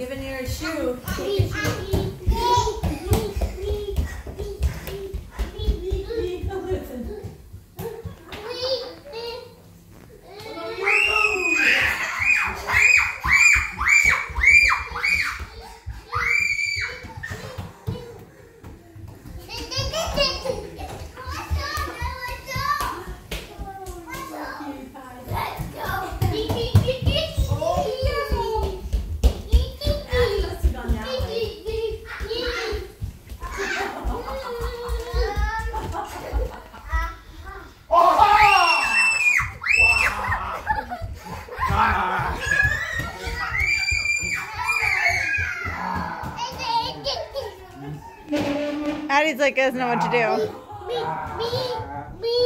Giving you a shoe. Addie's like doesn't know what to do. Me, me, me.